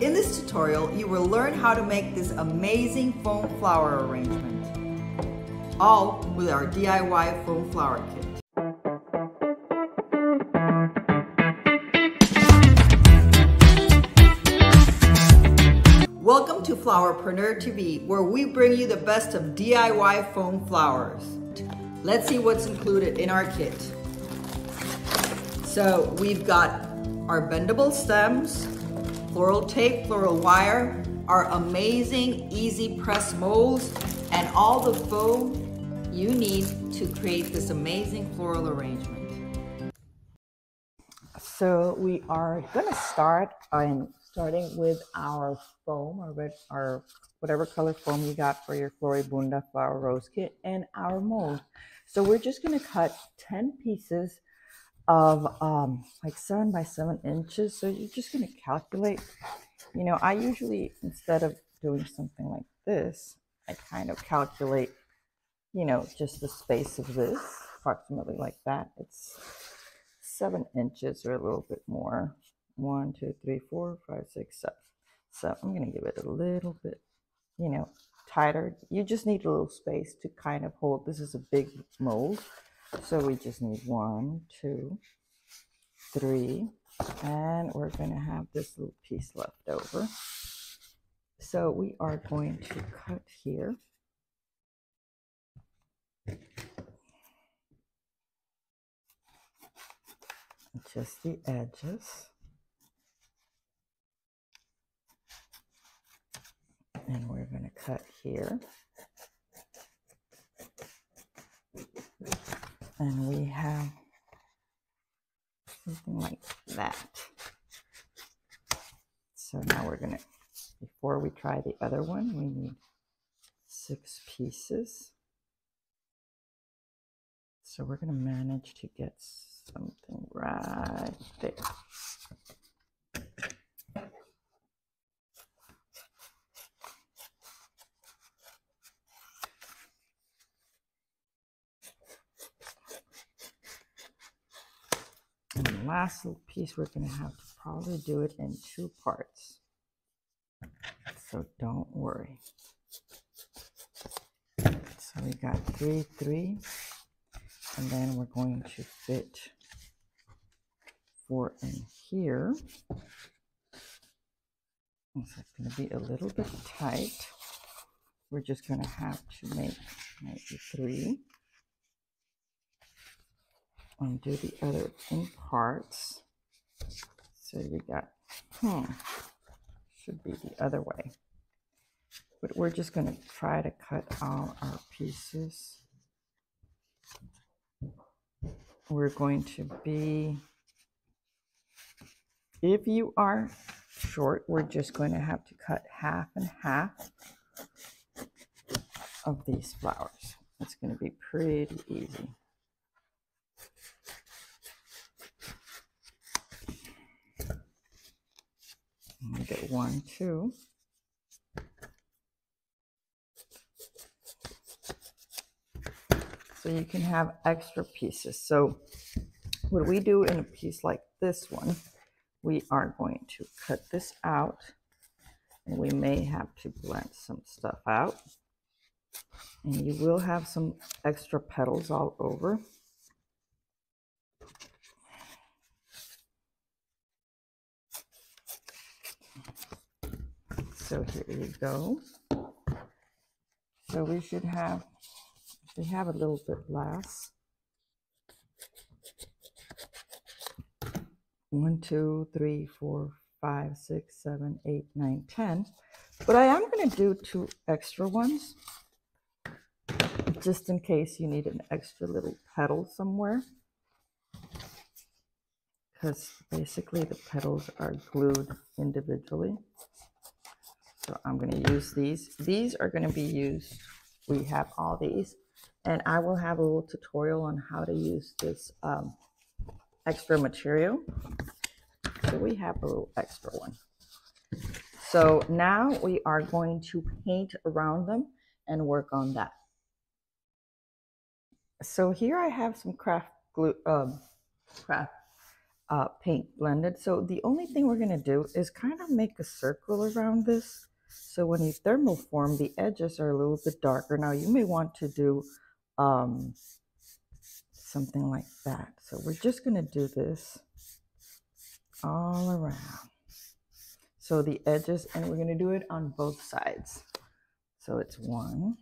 In this tutorial, you will learn how to make this amazing foam flower arrangement, all with our DIY foam flower kit. Welcome to Flowerpreneur TV, where we bring you the best of DIY foam flowers. Let's see what's included in our kit. So we've got our bendable stems, floral tape, floral wire, our amazing easy press molds, and all the foam you need to create this amazing floral arrangement. So we are gonna start on starting with our foam or red or whatever color foam you got for your Floribunda flower rose kit and our mold. So we're just gonna cut 10 pieces of um, like seven by seven inches. So you're just going to calculate. You know, I usually, instead of doing something like this, I kind of calculate, you know, just the space of this, approximately like that. It's seven inches or a little bit more. One, two, three, four, five, six, seven. So I'm going to give it a little bit, you know, tighter. You just need a little space to kind of hold. This is a big mold. So we just need one, two, three, and we're going to have this little piece left over. So we are going to cut here. Just the edges. And we're going to cut here. And we have something like that. So now we're going to, before we try the other one, we need six pieces. So we're going to manage to get something right there. Last little piece, we're going to have to probably do it in two parts. So don't worry. So we got three, three, and then we're going to fit four in here. It's going to be a little bit tight. We're just going to have to make maybe three and do the other in parts. So we got, hmm, should be the other way. But we're just going to try to cut all our pieces. We're going to be, if you are short, we're just going to have to cut half and half of these flowers. It's going to be pretty easy. I get one, two. So you can have extra pieces. So what we do in a piece like this one, we are going to cut this out and we may have to blend some stuff out. And you will have some extra petals all over. So here you go. So we should have, we have a little bit less. One, two, three, four, five, six, seven, eight, nine, ten. But I am going to do two extra ones, just in case you need an extra little petal somewhere. Because basically the petals are glued individually. So I'm going to use these. These are going to be used. We have all these. And I will have a little tutorial on how to use this um, extra material. So we have a little extra one. So now we are going to paint around them and work on that. So here I have some craft glue, um, craft uh, paint blended. So the only thing we're going to do is kind of make a circle around this. So when you thermoform, the edges are a little bit darker. Now you may want to do um, something like that. So we're just going to do this all around. So the edges, and we're going to do it on both sides. So it's one.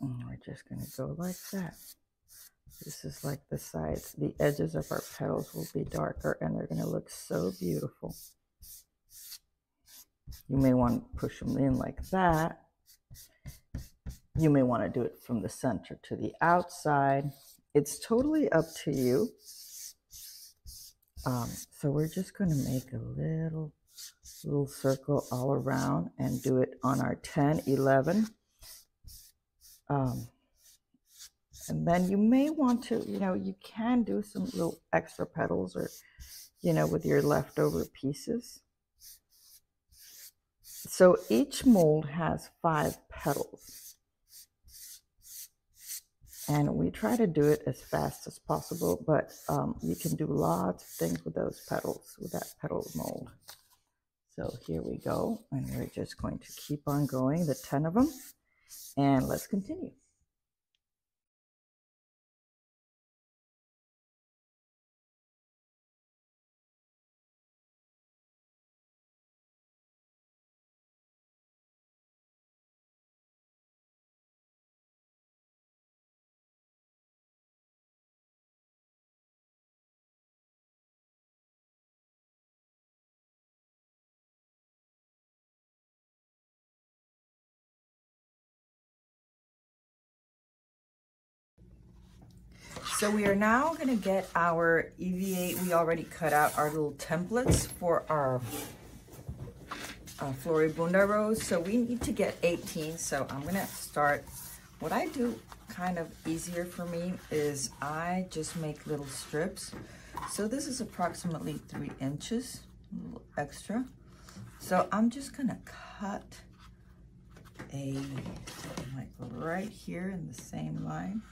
And we're just going to go like that. This is like the sides. The edges of our petals will be darker and they're going to look so beautiful. You may want to push them in like that. You may want to do it from the center to the outside. It's totally up to you. Um, so we're just going to make a little, little circle all around and do it on our 10, 11. Um, and then you may want to, you know, you can do some little extra petals or, you know, with your leftover pieces. So each mold has five petals. And we try to do it as fast as possible, but um, you can do lots of things with those petals, with that petal mold. So here we go. And we're just going to keep on going, the 10 of them. And let's continue. So we are now going to get our EVA. We already cut out our little templates for our uh, Floribunda rose. So we need to get 18. So I'm going to start. What I do kind of easier for me is I just make little strips. So this is approximately three inches, a little extra. So I'm just going to cut a, like right here in the same line.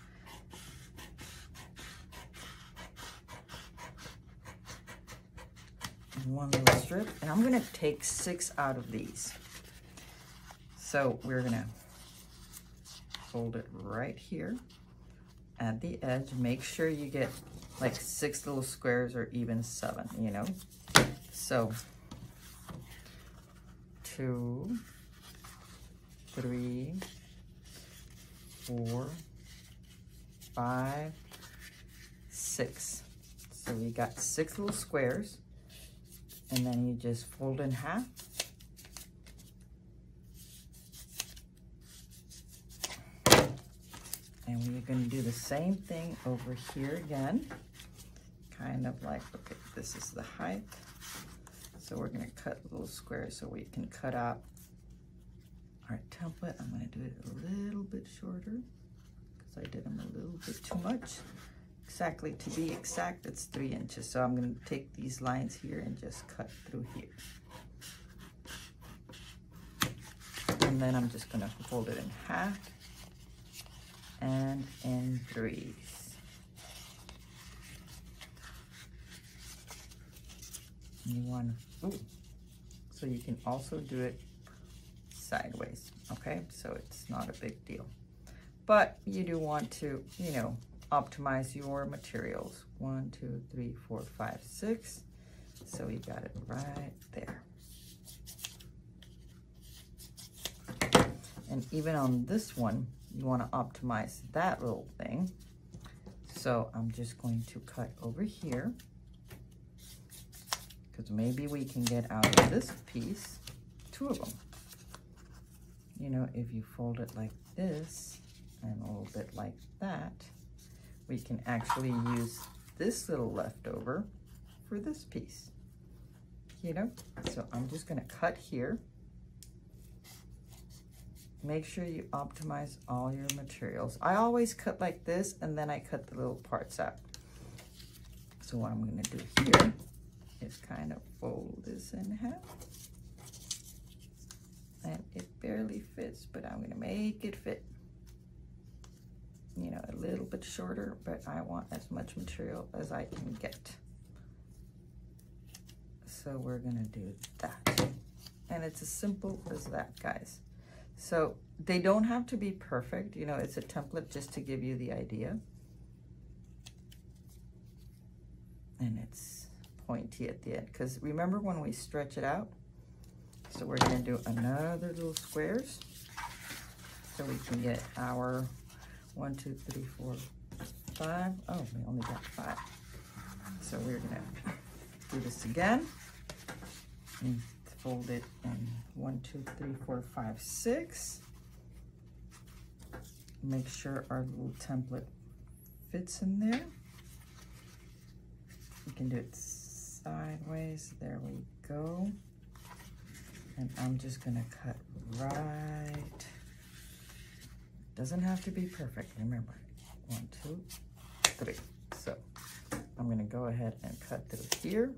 One little strip and I'm gonna take six out of these. So we're gonna fold it right here at the edge. Make sure you get like six little squares or even seven, you know? So two, three, four, five, six. So we got six little squares and then you just fold in half. And we're going to do the same thing over here again. Kind of like, okay, this is the height. So we're going to cut little squares so we can cut out our template. I'm going to do it a little bit shorter because I did them a little bit too much exactly, to be exact, it's three inches. So I'm gonna take these lines here and just cut through here. And then I'm just gonna fold it in half and in threes. You want, ooh, so you can also do it sideways, okay? So it's not a big deal. But you do want to, you know, optimize your materials. One, two, three, four, five, six. So we got it right there. And even on this one, you want to optimize that little thing. So I'm just going to cut over here because maybe we can get out of this piece two of them. You know, if you fold it like this and a little bit like that, we can actually use this little leftover for this piece, you know? So I'm just gonna cut here. Make sure you optimize all your materials. I always cut like this and then I cut the little parts out. So what I'm gonna do here is kind of fold this in half. And it barely fits, but I'm gonna make it fit. You know, a little bit shorter, but I want as much material as I can get. So we're gonna do that. And it's as simple as that, guys. So they don't have to be perfect. You know, it's a template just to give you the idea. And it's pointy at the end. Because remember when we stretch it out? So we're gonna do another little squares. So we can get our one, two, three, four, five. Oh, we only got five. So we're gonna do this again and fold it in one, two, three, four, five, six. Make sure our little template fits in there. We can do it sideways. There we go. And I'm just gonna cut right. Doesn't have to be perfect, remember. One, two, three. So I'm gonna go ahead and cut through here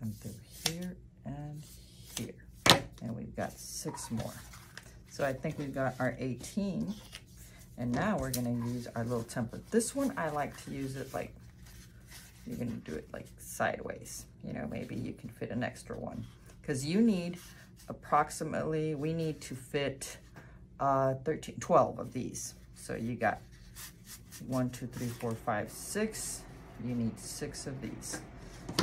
and through here and here. And we've got six more. So I think we've got our 18. And now we're gonna use our little template. This one, I like to use it like, you're gonna do it like sideways. You know, maybe you can fit an extra one. Cause you need approximately, we need to fit uh, 13, 12 of these. So you got one, two, three, four, five, six. You need six of these.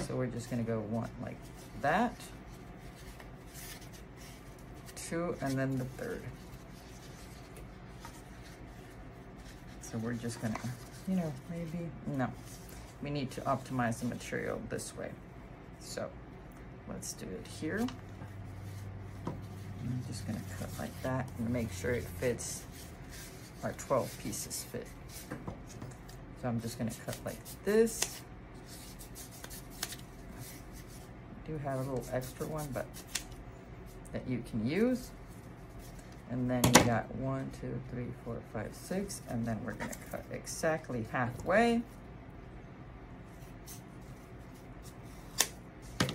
So we're just gonna go one like that, two, and then the third. So we're just gonna, you know, maybe, no. We need to optimize the material this way. So let's do it here. I'm just gonna cut like that and make sure it fits, our 12 pieces fit. So I'm just gonna cut like this. I do have a little extra one, but that you can use. And then you got one, two, three, four, five, six, and then we're gonna cut exactly halfway.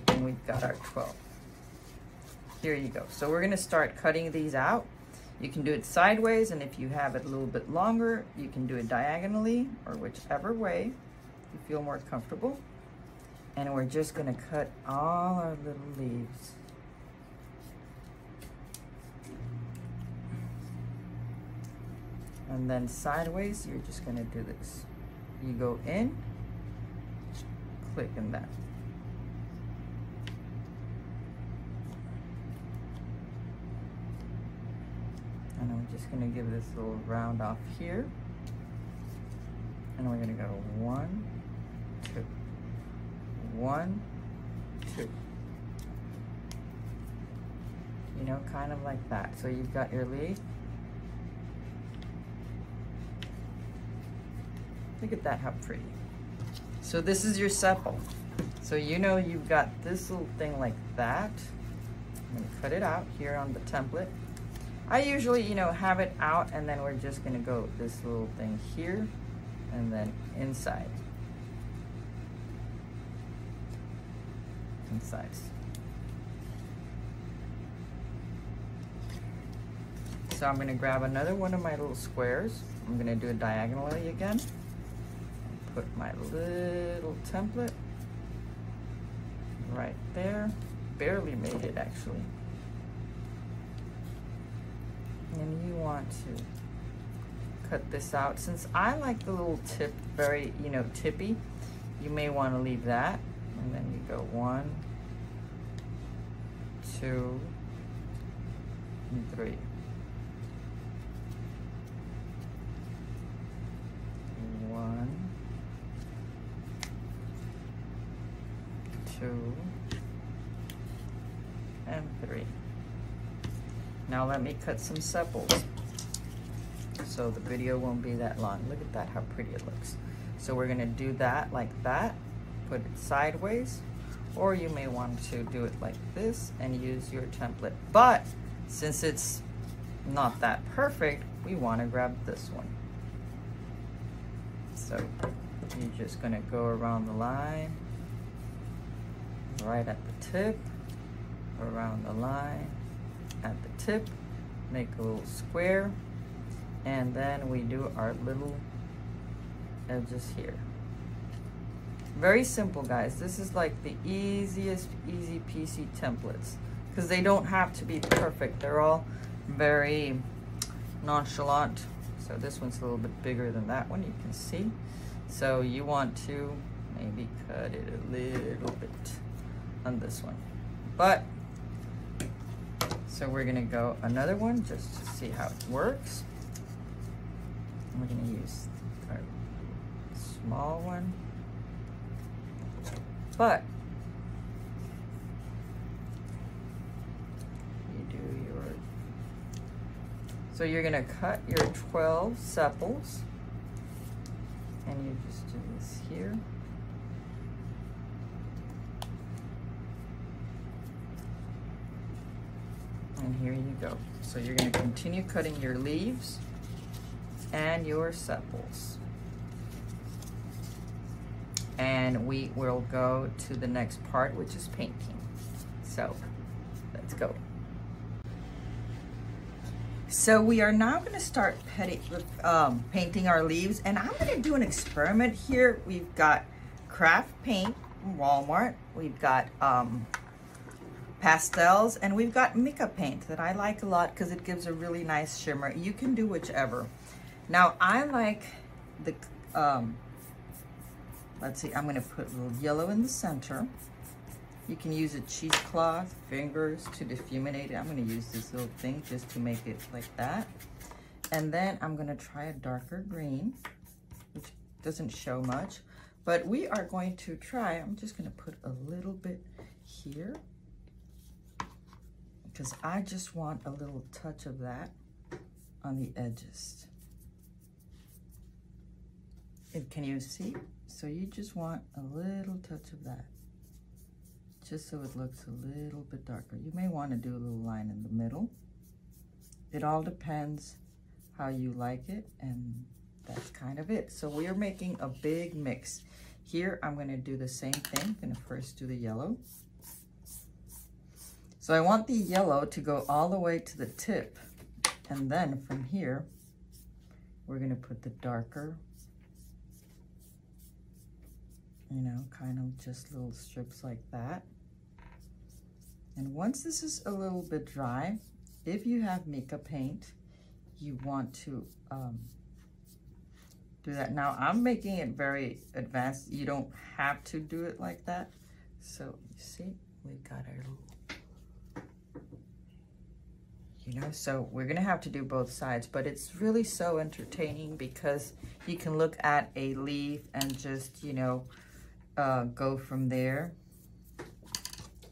And we've got our 12 here you go. So we're gonna start cutting these out. You can do it sideways, and if you have it a little bit longer, you can do it diagonally, or whichever way you feel more comfortable. And we're just gonna cut all our little leaves. And then sideways, you're just gonna do this. You go in, click in that. And I'm just gonna give this little round off here. And we're gonna go one, two, one, two. You know, kind of like that. So you've got your leaf. Look at that, how pretty. So this is your sepal. So you know you've got this little thing like that. I'm gonna cut it out here on the template. I usually, you know, have it out and then we're just gonna go this little thing here and then inside. Inside. So I'm gonna grab another one of my little squares. I'm gonna do it diagonally again. Put my little template right there. Barely made it actually and you want to cut this out. Since I like the little tip very, you know, tippy, you may want to leave that. And then you go one, two, and three. One, two, and three. Now let me cut some sepals so the video won't be that long. Look at that, how pretty it looks. So we're gonna do that like that, put it sideways, or you may want to do it like this and use your template. But since it's not that perfect, we wanna grab this one. So you're just gonna go around the line, right at the tip, around the line, at the tip, make a little square, And then we do our little edges here. Very simple, guys. This is like the easiest, easy peasy templates because they don't have to be perfect. They're all very nonchalant. So this one's a little bit bigger than that one, you can see. So you want to maybe cut it a little bit on this one. But, so we're gonna go another one just to see how it works. And We're gonna use our small one. But you do your, so you're gonna cut your 12 sepals and you just do this here. And here you go. So you're gonna continue cutting your leaves and your sepals. And we will go to the next part, which is painting. So let's go. So we are now gonna start petty, um, painting our leaves and I'm gonna do an experiment here. We've got craft paint from Walmart. We've got um, pastels and we've got mica paint that I like a lot because it gives a really nice shimmer. You can do whichever. Now I like the, um, let's see, I'm gonna put a little yellow in the center. You can use a cheesecloth, fingers to difuminate it. I'm gonna use this little thing just to make it like that. And then I'm gonna try a darker green, which doesn't show much, but we are going to try, I'm just gonna put a little bit here because I just want a little touch of that on the edges. Can you see? So you just want a little touch of that just so it looks a little bit darker. You may want to do a little line in the middle. It all depends how you like it and that's kind of it. So we are making a big mix. Here I'm going to do the same thing. I'm going to first do the yellow. So I want the yellow to go all the way to the tip. And then from here, we're going to put the darker you know, kind of just little strips like that. And once this is a little bit dry, if you have mica paint, you want to um, do that. Now I'm making it very advanced. You don't have to do it like that. So you see, we got our you know, so we're gonna have to do both sides, but it's really so entertaining because you can look at a leaf and just, you know, uh, go from there.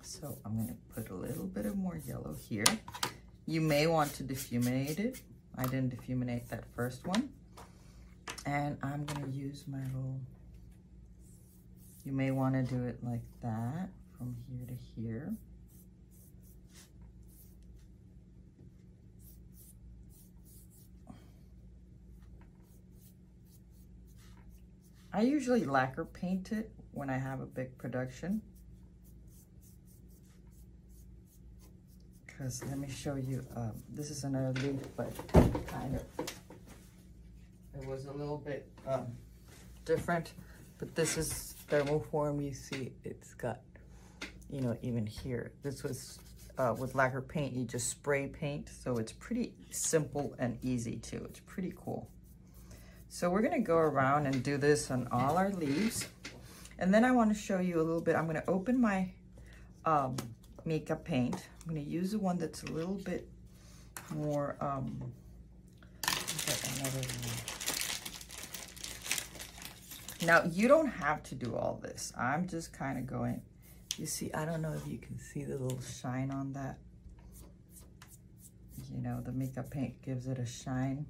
So I'm to put a little bit of more yellow here. You may want to difuminate it. I didn't difuminate that first one. And I'm to use my little, you may want to do it like that from here to here. I usually lacquer paint it when I have a big production. Because let me show you, um, this is another leaf, but kind of, it was a little bit um, different. But this is thermoform, you see it's got, you know, even here. This was uh, with lacquer paint, you just spray paint. So it's pretty simple and easy too. It's pretty cool. So we're gonna go around and do this on all our leaves. And then I wanna show you a little bit, I'm gonna open my um, mica paint. I'm gonna use the one that's a little bit more, um, now you don't have to do all this. I'm just kind of going, you see, I don't know if you can see the little shine on that. You know, the mica paint gives it a shine.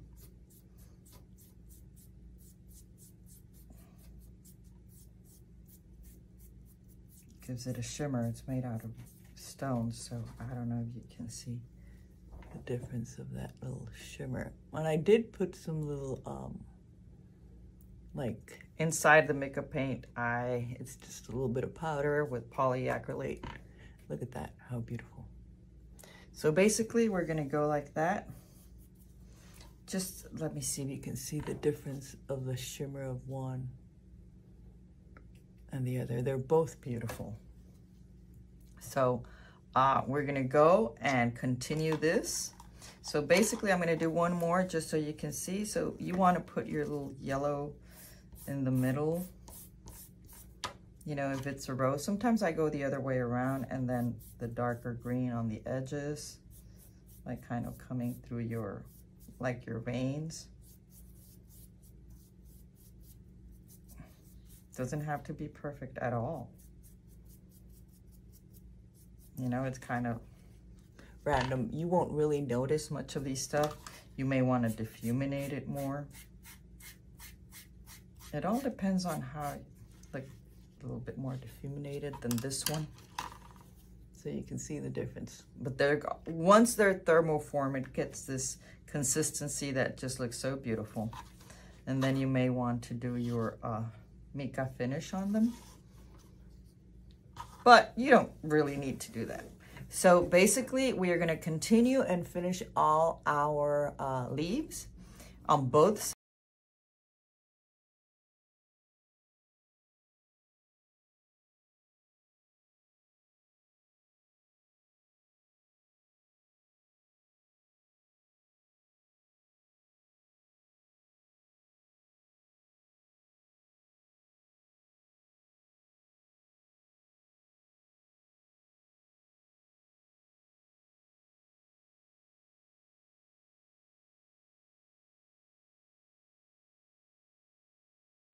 Gives it a shimmer. It's made out of stone, so I don't know if you can see the difference of that little shimmer. And I did put some little, um, like inside the mica paint, I it's just a little bit of powder with polyacrylate. Look at that, how beautiful. So basically we're gonna go like that. just let me see if you can see the difference of the shimmer of one and the other. They're both beautiful. So uh, we're gonna go and continue this. So basically I'm gonna do one more just so you can see. So you wanna put your little yellow in the middle. You know, if it's a rose, sometimes I go the other way around and then the darker green on the edges, like kind of coming through your, like your veins. Doesn't have to be perfect at all. You know, it's kind of random. You won't really notice much of these stuff. You may want to defuminate it more. It all depends on how, like a little bit more defuminated than this one. So you can see the difference. But they're, once they're thermoform, it gets this consistency that just looks so beautiful. And then you may want to do your uh, mica finish on them but you don't really need to do that. So basically, we are going to continue and finish all our uh, leaves on both sides.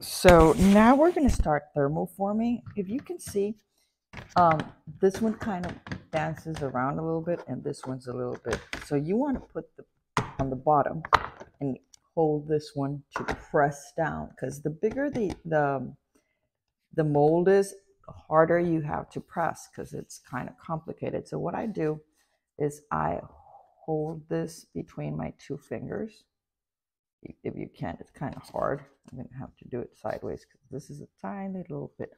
So now we're going to start thermoforming. If you can see, um, this one kind of dances around a little bit and this one's a little bit. So you want to put the on the bottom and hold this one to press down because the bigger the, the, the mold is, the harder you have to press because it's kind of complicated. So what I do is I hold this between my two fingers if you can't, it's kind of hard. I'm going to have to do it sideways because this is a tiny little bit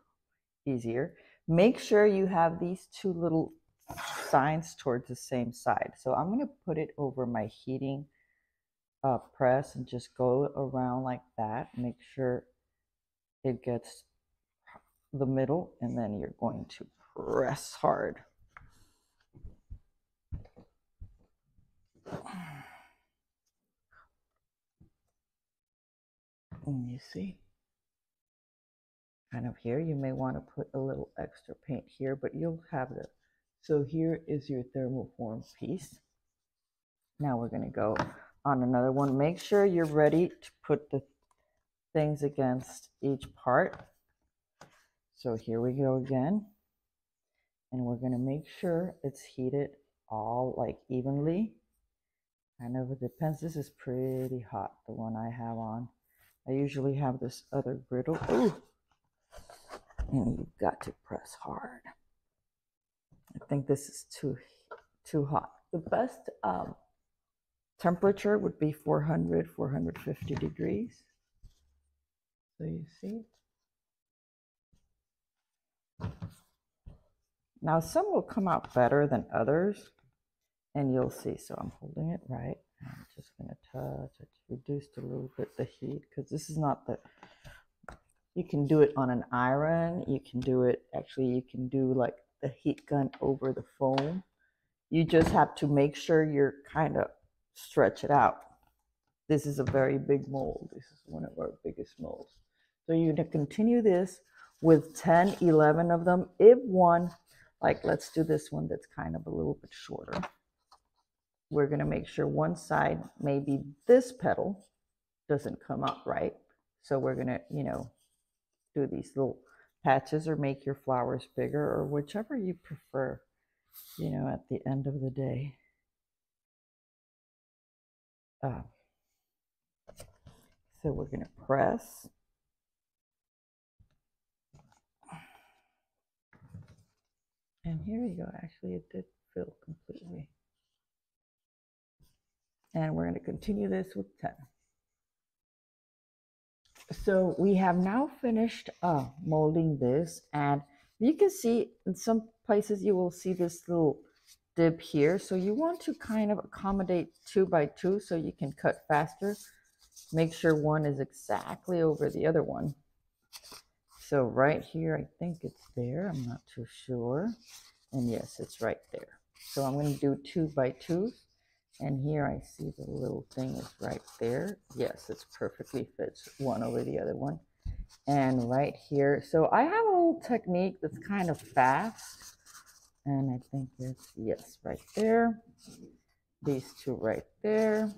easier. Make sure you have these two little signs towards the same side. So I'm going to put it over my heating uh, press and just go around like that. Make sure it gets the middle and then you're going to press hard. And you see, kind of here, you may want to put a little extra paint here, but you'll have the, so here is your thermoform piece. Now we're going to go on another one. Make sure you're ready to put the things against each part. So here we go again. And we're going to make sure it's heated all like evenly. Kind of it depends. This is pretty hot, the one I have on. I usually have this other griddle. Ooh. And you've got to press hard. I think this is too too hot. The best um, temperature would be 400, 450 degrees. So you see. Now some will come out better than others, and you'll see. So I'm holding it right. I'm just going to touch. I reduced a little bit the heat because this is not the. You can do it on an iron. You can do it, actually, you can do like the heat gun over the foam. You just have to make sure you're kind of stretch it out. This is a very big mold. This is one of our biggest molds. So you're going to continue this with 10, 11 of them. If one, like let's do this one that's kind of a little bit shorter we're going to make sure one side, maybe this petal doesn't come up right. So we're going to, you know, do these little patches or make your flowers bigger or whichever you prefer, you know, at the end of the day. Uh, so we're going to press. And here we go. Actually, it did fill completely. And we're going to continue this with 10. So we have now finished uh, molding this. And you can see in some places you will see this little dip here. So you want to kind of accommodate two by two so you can cut faster. Make sure one is exactly over the other one. So right here, I think it's there. I'm not too sure. And yes, it's right there. So I'm going to do two by twos. And here I see the little thing is right there. Yes, it's perfectly fits one over the other one. And right here, so I have a little technique that's kind of fast. And I think it's, yes, right there. These two right there.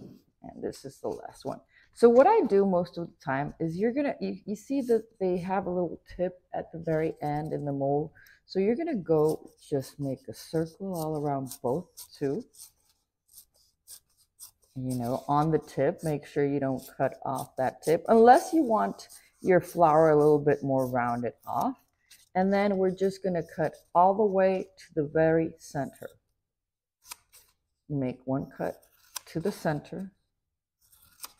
And this is the last one. So what I do most of the time is you're gonna you, you see that they have a little tip at the very end in the mold. So you're gonna go just make a circle all around both two. You know, on the tip, make sure you don't cut off that tip unless you want your flower a little bit more rounded off. And then we're just gonna cut all the way to the very center. Make one cut to the center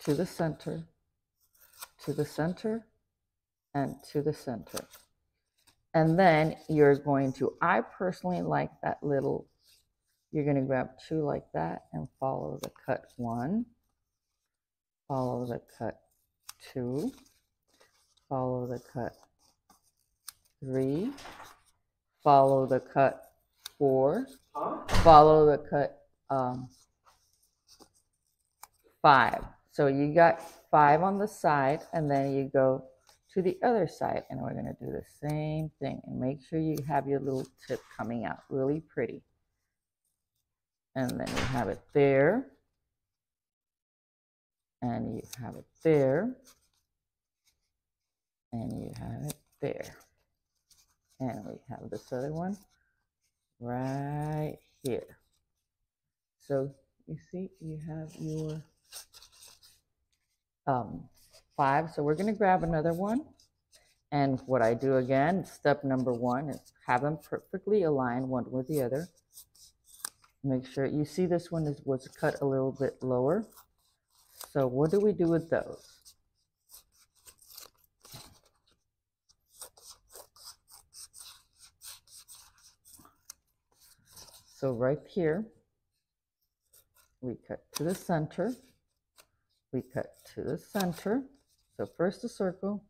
to the center, to the center, and to the center. And then you're going to, I personally like that little, you're going to grab two like that and follow the cut one, follow the cut two, follow the cut three, follow the cut four, follow the cut um, five. So you got five on the side and then you go to the other side and we're going to do the same thing and make sure you have your little tip coming out really pretty. And then you have it there and you have it there and you have it there. And we have this other one right here. So you see you have your um, five. So we're going to grab another one. And what I do again, step number one is have them perfectly aligned one with the other. Make sure you see this one is, was cut a little bit lower. So what do we do with those? So right here, we cut to the center we cut to the center. So first the circle,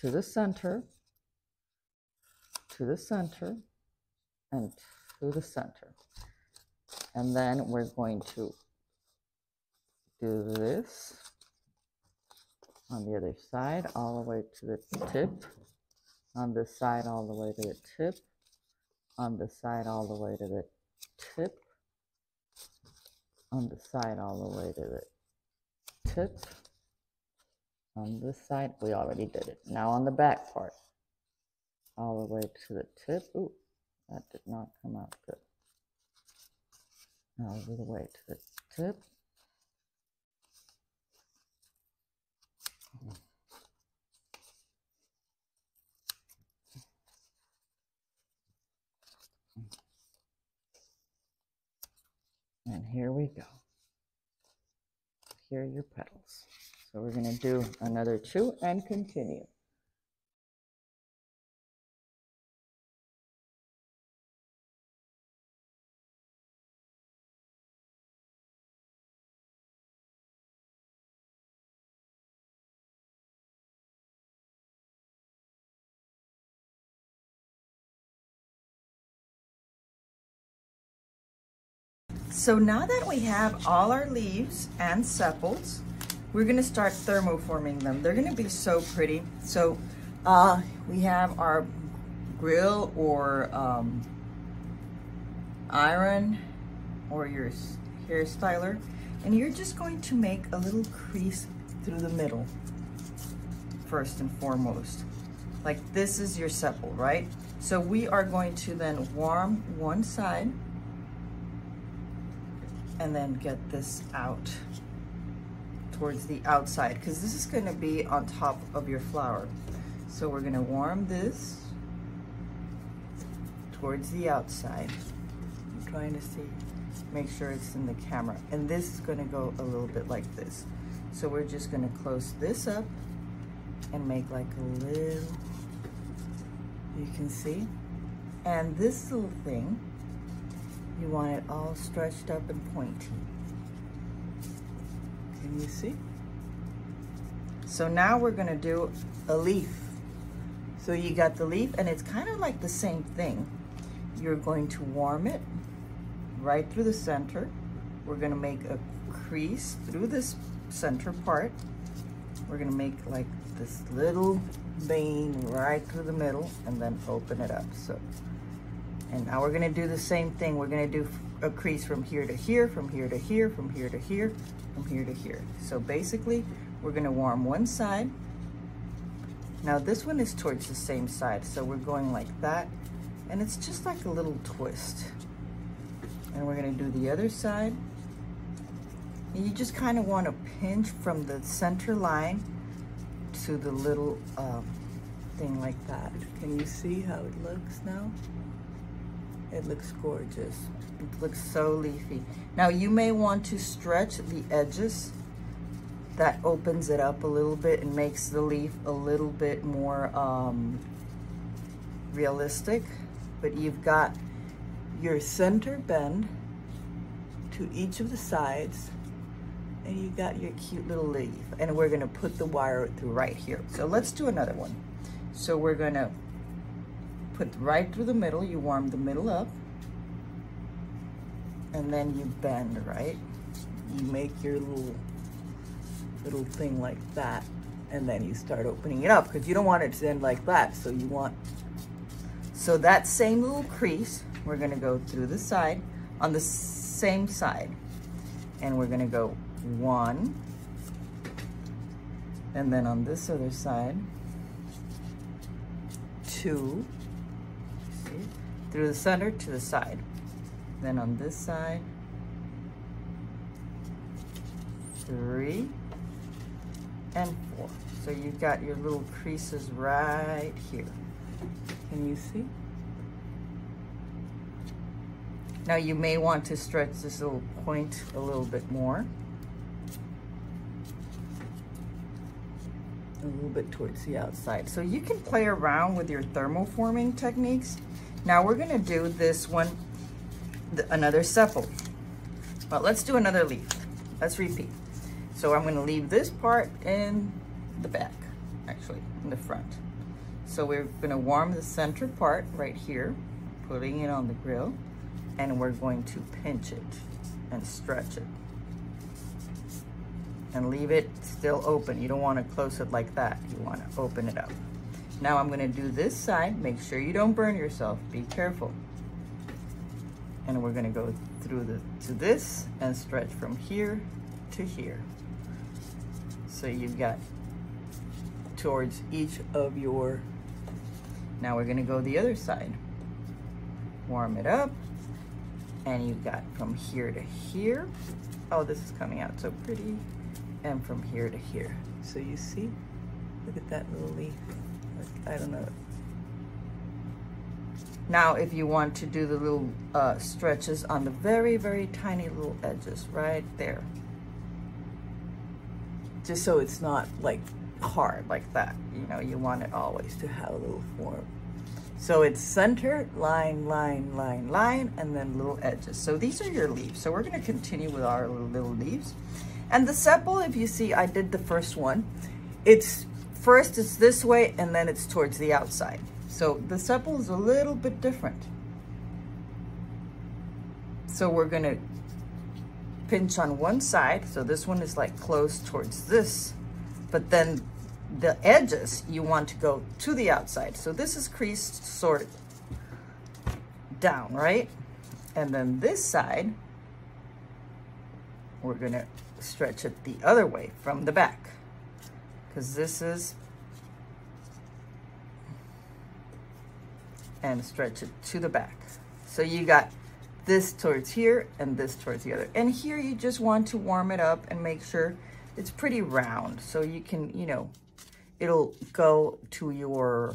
to the center, to the center, and to the center. And then we're going to do this on the other side, all the way to the tip, on this side, all the way to the tip, on the side, all the way to the tip, on the side, all the way to the tip on this side. We already did it. Now on the back part, all the way to the tip. Ooh, that did not come out good. All the way to the tip. And here we go here are your petals. So we're going to do another two and continue. So now that we have all our leaves and sepals, we're gonna start thermoforming them. They're gonna be so pretty. So uh, we have our grill or um, iron or your hair styler, and you're just going to make a little crease through the middle, first and foremost. Like this is your sepal, right? So we are going to then warm one side and then get this out towards the outside because this is going to be on top of your flower. So we're going to warm this towards the outside. I'm trying to see, make sure it's in the camera. And this is going to go a little bit like this. So we're just going to close this up and make like a little, you can see. And this little thing You want it all stretched up and pointy. Can you see? So now we're gonna do a leaf. So you got the leaf and it's kind of like the same thing. You're going to warm it right through the center. We're gonna make a crease through this center part. We're gonna make like this little vein right through the middle and then open it up. So, and now we're gonna do the same thing. We're gonna do a crease from here to here, from here to here, from here to here, from here to here. So basically, we're gonna warm one side. Now this one is towards the same side, so we're going like that, and it's just like a little twist. And we're gonna do the other side. And you just kind of want to pinch from the center line to the little um, thing like that. Can you see how it looks now? It looks gorgeous. It looks so leafy. Now you may want to stretch the edges. That opens it up a little bit and makes the leaf a little bit more um, realistic. But you've got your center bend to each of the sides and you got your cute little leaf and we're gonna put the wire through right here. So let's do another one. So we're gonna put right through the middle, you warm the middle up and then you bend, right? You make your little, little thing like that and then you start opening it up because you don't want it to end like that. So you want, so that same little crease, we're gonna go through the side on the same side and we're gonna go one, and then on this other side, two, through the center to the side. Then on this side, three, and four. So you've got your little creases right here. Can you see? Now you may want to stretch this little point a little bit more. a little bit towards the outside. So you can play around with your thermoforming techniques. Now we're gonna do this one, another sepal. But let's do another leaf. Let's repeat. So I'm gonna leave this part in the back, actually, in the front. So we're gonna warm the center part right here, putting it on the grill, and we're going to pinch it and stretch it and leave it still open. You don't want to close it like that. You want to open it up. Now I'm going to do this side. Make sure you don't burn yourself. Be careful. And we're going to go through the to this and stretch from here to here. So you've got towards each of your, now we're going to go the other side. Warm it up. And you've got from here to here. Oh, this is coming out so pretty and from here to here. So you see, look at that little leaf. I don't know. Now, if you want to do the little uh, stretches on the very, very tiny little edges right there. Just so it's not like hard like that. You know, you want it always to have a little form. So it's center, line, line, line, line, and then little edges. So these are your leaves. So we're gonna continue with our little, little leaves. And the sepal, if you see, I did the first one. It's first it's this way and then it's towards the outside. So the sepal is a little bit different. So we're gonna pinch on one side. So this one is like close towards this, but then the edges, you want to go to the outside. So this is creased sort down, right? And then this side, we're gonna stretch it the other way from the back because this is and stretch it to the back. So you got this towards here and this towards the other. And here you just want to warm it up and make sure it's pretty round. So you can, you know, it'll go to your,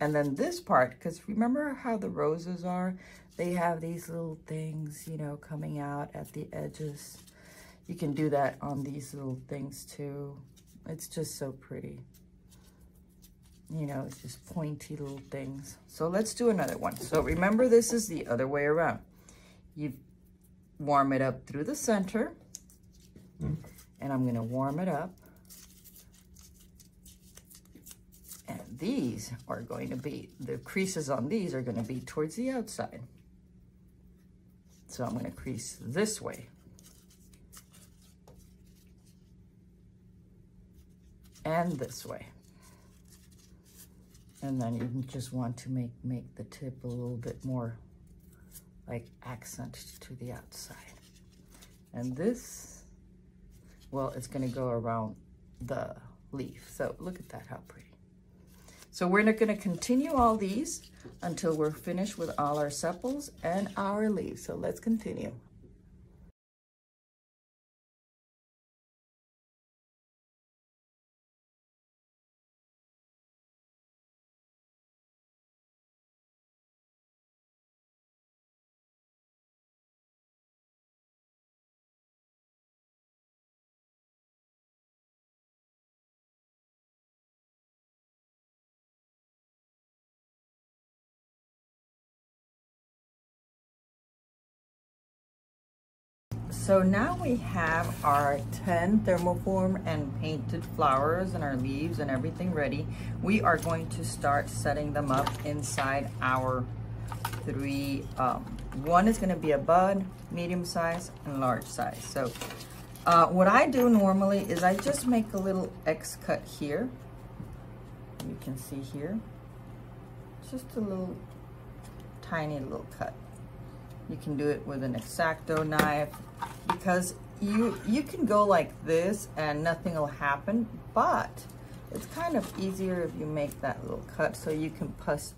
and then this part, because remember how the roses are? They have these little things, you know, coming out at the edges. You can do that on these little things too. It's just so pretty. You know, it's just pointy little things. So let's do another one. So remember, this is the other way around. You've warm it up through the center. And I'm gonna warm it up. And these are going to be, the creases on these are gonna be towards the outside. So I'm gonna crease this way. And this way. And then you just want to make, make the tip a little bit more like accent to the outside. And this, well, it's gonna go around the leaf. So look at that, how pretty. So we're not gonna continue all these until we're finished with all our sepals and our leaves. So let's continue. So now we have our 10 thermoform and painted flowers and our leaves and everything ready. We are going to start setting them up inside our three, um, one is gonna be a bud, medium size and large size. So uh, what I do normally is I just make a little X cut here. You can see here, just a little tiny little cut. You can do it with an X-Acto knife because you, you can go like this and nothing will happen, but it's kind of easier if you make that little cut so you can pass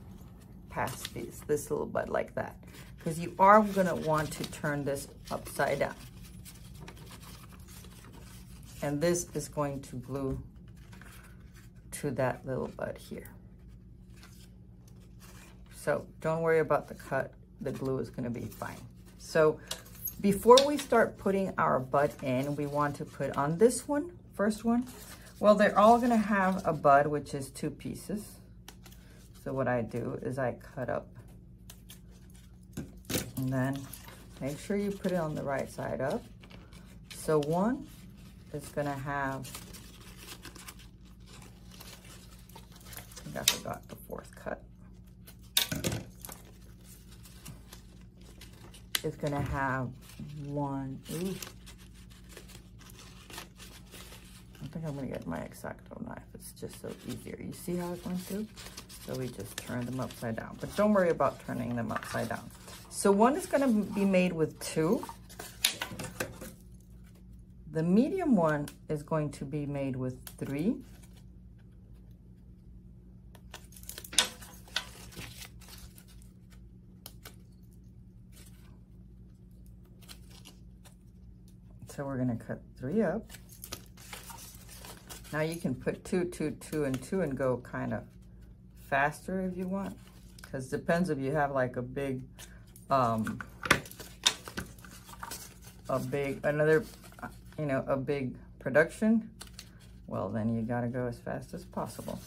past these, this little bud like that. Because you are gonna want to turn this upside down. And this is going to glue to that little bud here. So don't worry about the cut the glue is gonna be fine. So before we start putting our bud in, we want to put on this one, first one. Well, they're all gonna have a bud, which is two pieces. So what I do is I cut up and then make sure you put it on the right side up. So one is gonna have, I I forgot the fourth cut. Is gonna have one, ooh. I think I'm gonna get my X-Acto knife. It's just so easier. You see how it went through? So we just turn them upside down. But don't worry about turning them upside down. So one is gonna be made with two. The medium one is going to be made with three. We're gonna cut three up. Now you can put two, two, two, and two and go kind of faster if you want. Because depends if you have like a big, um, a big, another, you know, a big production. Well, then you gotta go as fast as possible.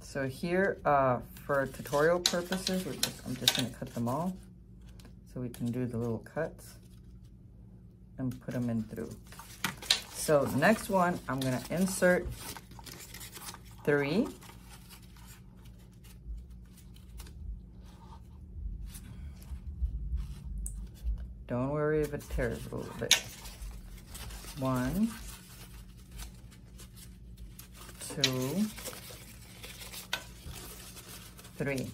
So here, uh, for tutorial purposes, just, I'm just gonna cut them all so we can do the little cuts and put them in through. So next one, I'm gonna insert three. Don't worry if it tears a little bit. One, two, three.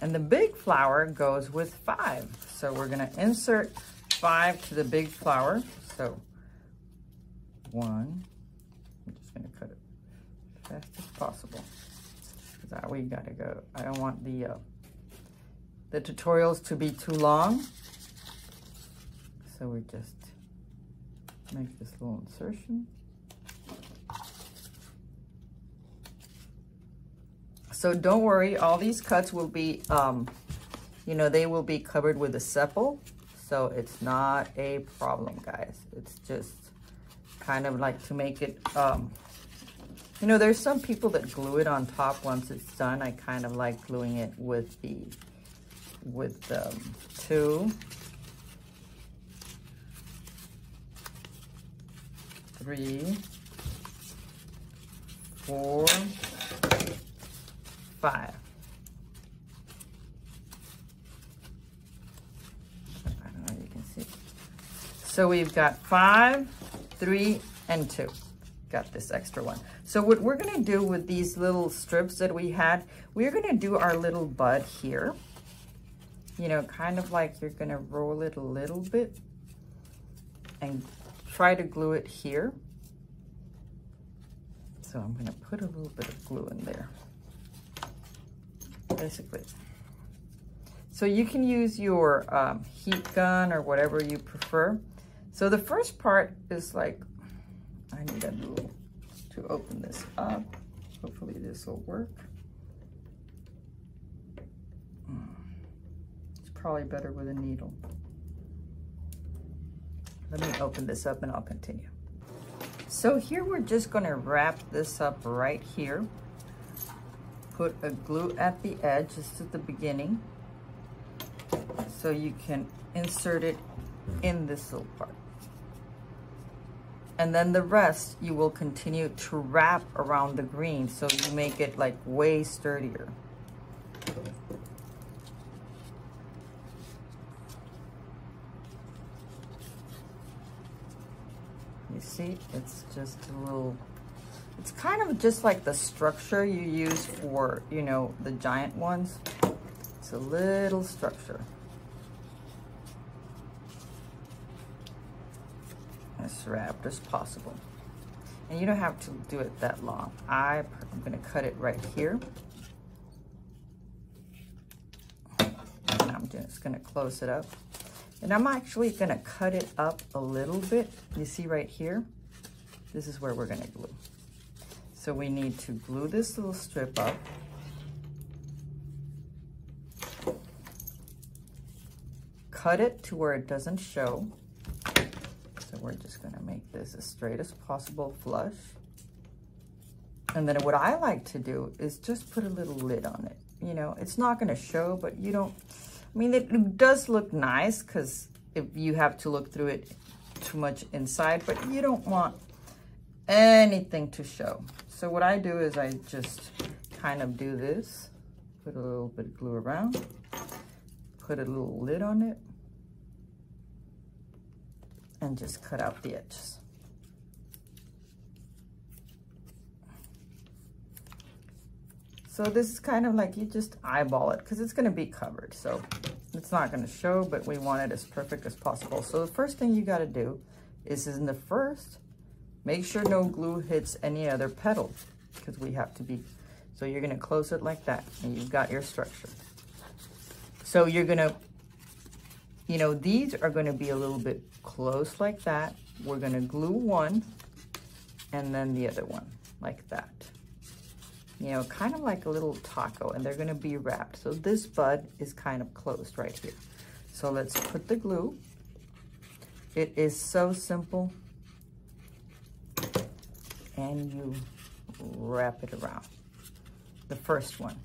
And the big flower goes with five. So we're gonna insert five to the big flower. So one, I'm just gonna cut it fast as possible. That we gotta go. I don't want the, uh, the tutorials to be too long. So we just make this little insertion. So don't worry, all these cuts will be, um, you know, they will be covered with a sepal. So it's not a problem, guys. It's just kind of like to make it, um, you know, there's some people that glue it on top once it's done. I kind of like gluing it with the, with the um, two three four five So we've got five, three, and two. Got this extra one. So what we're gonna do with these little strips that we had, we're gonna do our little bud here. You know, kind of like you're gonna roll it a little bit and try to glue it here. So I'm gonna put a little bit of glue in there, basically. So you can use your um, heat gun or whatever you prefer. So the first part is like, I need a little to open this up. Hopefully this will work. Mm. It's probably better with a needle. Let me open this up and I'll continue. So here we're just gonna wrap this up right here. Put a glue at the edge, just at the beginning. So you can insert it in this little part. And then the rest you will continue to wrap around the green so you make it like way sturdier. You see, it's just a little, it's kind of just like the structure you use for, you know, the giant ones. It's a little structure. As wrapped as possible. And you don't have to do it that long. I'm gonna cut it right here. And I'm just gonna close it up. And I'm actually gonna cut it up a little bit. You see right here? This is where we're gonna glue. So we need to glue this little strip up. Cut it to where it doesn't show. We're just gonna make this as straight as possible flush. And then what I like to do is just put a little lid on it. You know, it's not gonna show, but you don't, I mean, it does look nice because if you have to look through it too much inside, but you don't want anything to show. So what I do is I just kind of do this, put a little bit of glue around, put a little lid on it, and just cut out the edges. So this is kind of like you just eyeball it because it's going to be covered. So it's not going to show, but we want it as perfect as possible. So the first thing you got to do is in the first, make sure no glue hits any other petal because we have to be, so you're going to close it like that and you've got your structure. So you're going to, you know, these are going to be a little bit close like that. We're going to glue one and then the other one like that you know, kind of like a little taco, and they're gonna be wrapped. So this bud is kind of closed right here. So let's put the glue. It is so simple. And you wrap it around. The first one.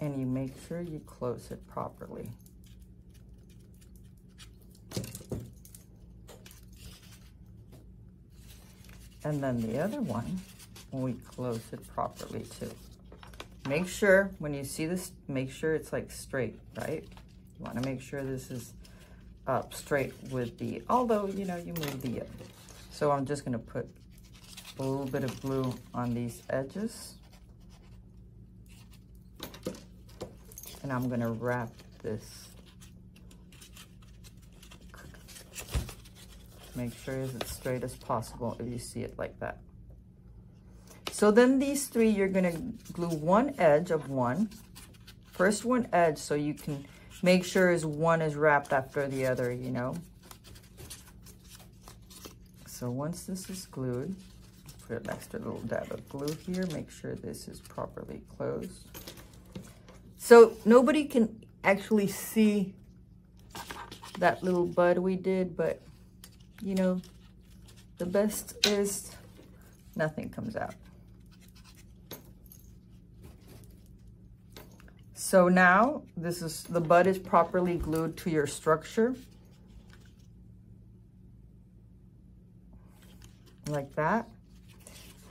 And you make sure you close it properly. And then the other one, we close it properly too. Make sure, when you see this, make sure it's like straight, right? You wanna make sure this is up straight with the, although, you know, you move the, so I'm just gonna put a little bit of glue on these edges. And I'm gonna wrap this Make sure it's as straight as possible if you see it like that. So then these three, you're gonna glue one edge of one, first one edge so you can make sure is one is wrapped after the other, you know. So once this is glued, put an extra little dab of glue here, make sure this is properly closed. So nobody can actually see that little bud we did, but you know, the best is nothing comes out. So now this is the bud is properly glued to your structure. Like that.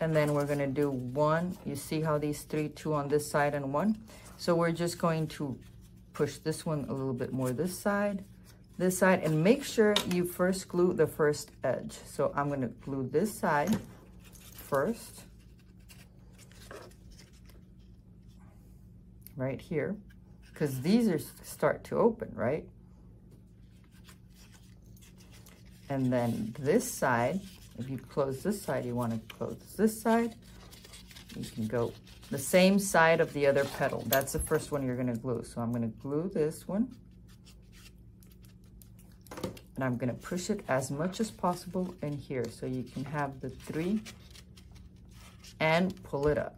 And then we're gonna do one. You see how these three, two on this side and one. So we're just going to push this one a little bit more this side, this side, and make sure you first glue the first edge. So I'm gonna glue this side first. Right here, because these are start to open, right? And then this side, if you close this side, you want to close this side. You can go the same side of the other petal. That's the first one you're going to glue. So I'm going to glue this one. And I'm going to push it as much as possible in here so you can have the three and pull it up.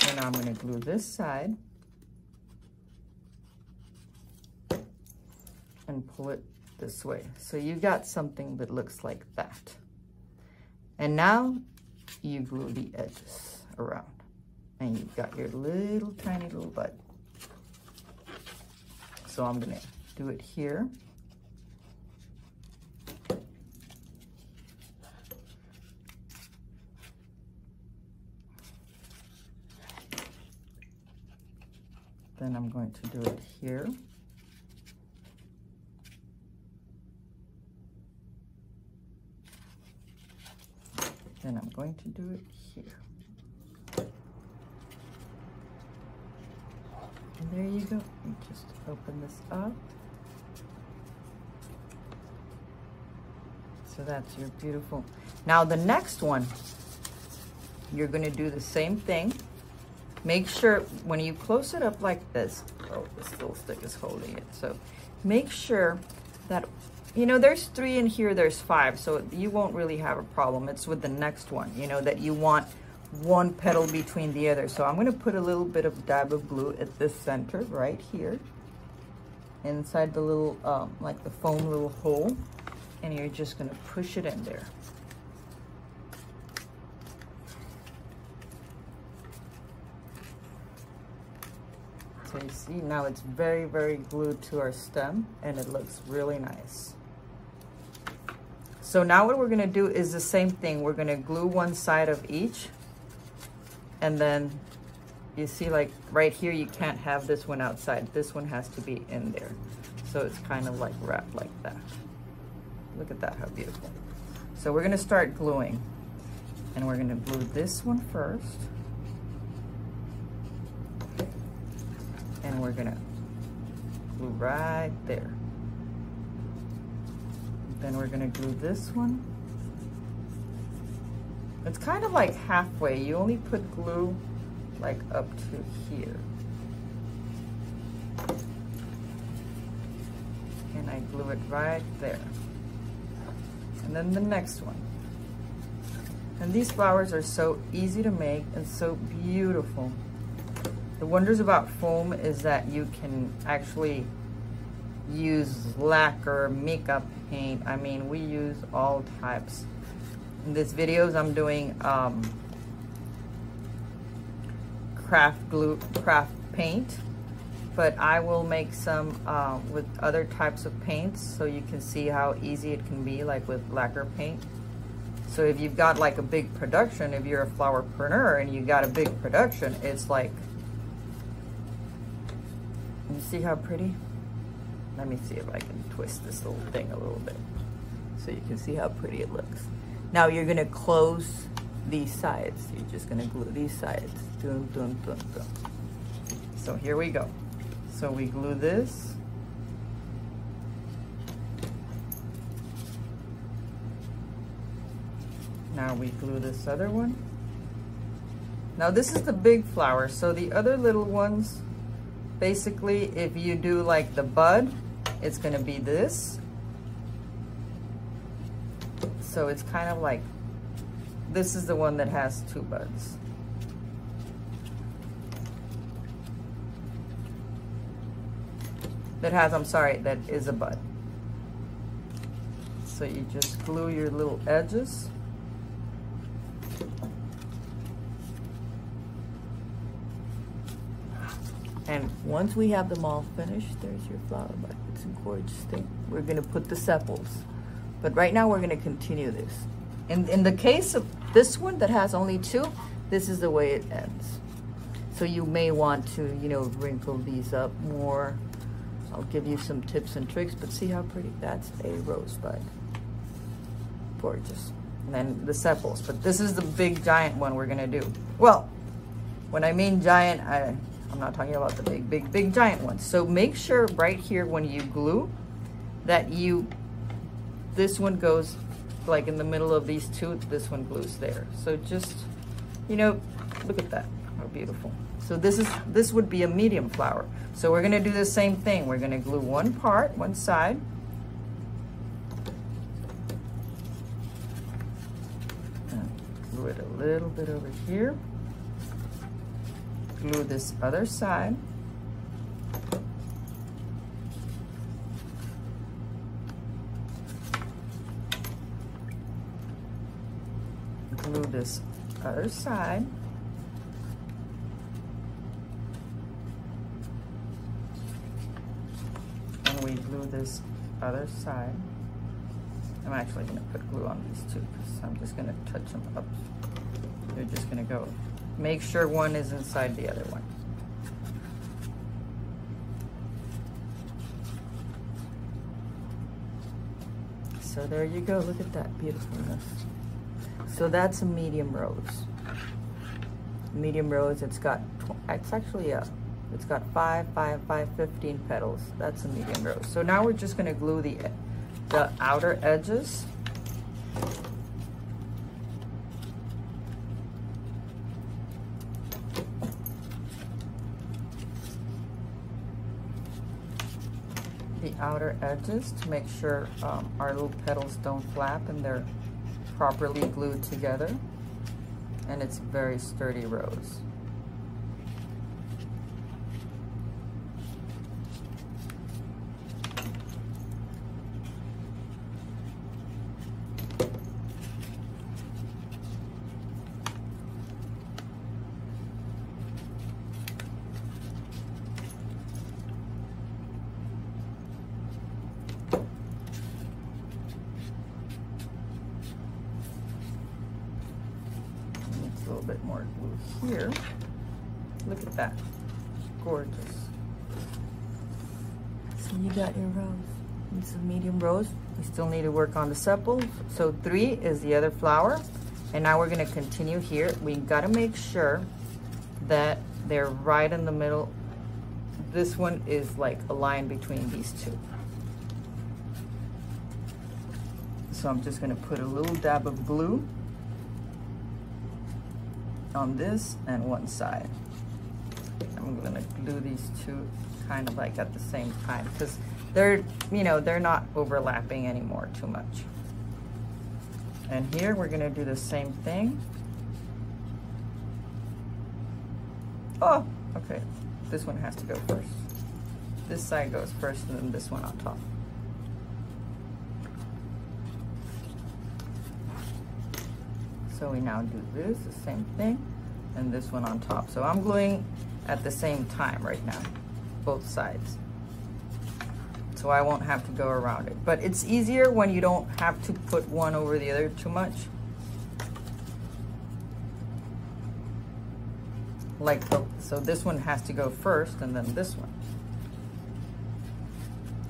So now I'm going to glue this side. and pull it this way. So you got something that looks like that. And now you glue the edges around. And you've got your little tiny little bud. So I'm gonna do it here. Then I'm going to do it here. Then I'm going to do it here. And there you go. You just open this up. So that's your beautiful. Now the next one, you're gonna do the same thing. Make sure when you close it up like this, oh, this little stick is holding it. So make sure that you know, there's three in here, there's five, so you won't really have a problem. It's with the next one, you know, that you want one petal between the other. So I'm gonna put a little bit of dab of glue at this center right here, inside the little, um, like the foam little hole, and you're just gonna push it in there. So you see now it's very, very glued to our stem and it looks really nice. So now what we're gonna do is the same thing. We're gonna glue one side of each and then you see like right here, you can't have this one outside. This one has to be in there. So it's kind of like wrapped like that. Look at that, how beautiful. So we're gonna start gluing and we're gonna glue this one first. And we're gonna glue right there. Then we're gonna glue this one. It's kind of like halfway. You only put glue like up to here. And I glue it right there. And then the next one. And these flowers are so easy to make and so beautiful. The wonders about foam is that you can actually use lacquer, makeup paint. I mean, we use all types. In this videos, I'm doing um, craft glue, craft paint, but I will make some uh, with other types of paints so you can see how easy it can be, like with lacquer paint. So if you've got like a big production, if you're a flowerpreneur and you got a big production, it's like, you see how pretty? Let me see if I can twist this little thing a little bit so you can see how pretty it looks. Now you're gonna close these sides. You're just gonna glue these sides. Dun, dun, dun, dun. So here we go. So we glue this. Now we glue this other one. Now this is the big flower. So the other little ones, basically if you do like the bud, it's gonna be this. So it's kind of like, this is the one that has two buds. That has, I'm sorry, that is a bud. So you just glue your little edges. And once we have them all finished, there's your flower bud. Gorgeous thing. We're gonna put the sepals. But right now we're gonna continue this. In, in the case of this one that has only two, this is the way it ends. So you may want to, you know, wrinkle these up more. I'll give you some tips and tricks, but see how pretty, that's a rosebud. Gorgeous. And then the sepals, but this is the big giant one we're gonna do. Well, when I mean giant, I, I'm not talking about the big, big, big giant ones. So make sure right here when you glue that you, this one goes like in the middle of these two, this one glues there. So just, you know, look at that, how beautiful. So this is this would be a medium flower. So we're gonna do the same thing. We're gonna glue one part, one side. And glue it a little bit over here glue this other side. Glue this other side. And we glue this other side. I'm actually gonna put glue on these two because I'm just gonna touch them up. They're just gonna go Make sure one is inside the other one. So there you go, look at that beautifulness. So that's a medium rose. Medium rose, it's got, it's actually a, it's got five, five, five, 15 petals. That's a medium rose. So now we're just gonna glue the, the outer edges the outer edges to make sure um, our little petals don't flap and they're properly glued together. And it's very sturdy rose. little bit more glue here. Look at that. Gorgeous. So you got your rose. It's a medium rose. We still need to work on the sepals. So three is the other flower. And now we're gonna continue here. We gotta make sure that they're right in the middle. This one is like a line between these two. So I'm just gonna put a little dab of glue on this and one side. I'm gonna glue these two kind of like at the same time because they're, you know, they're not overlapping anymore too much. And here we're gonna do the same thing. Oh, okay. This one has to go first. This side goes first and then this one on top. So we now do this, the same thing, and this one on top. So I'm gluing at the same time right now, both sides. So I won't have to go around it. But it's easier when you don't have to put one over the other too much. Like, the, so this one has to go first and then this one.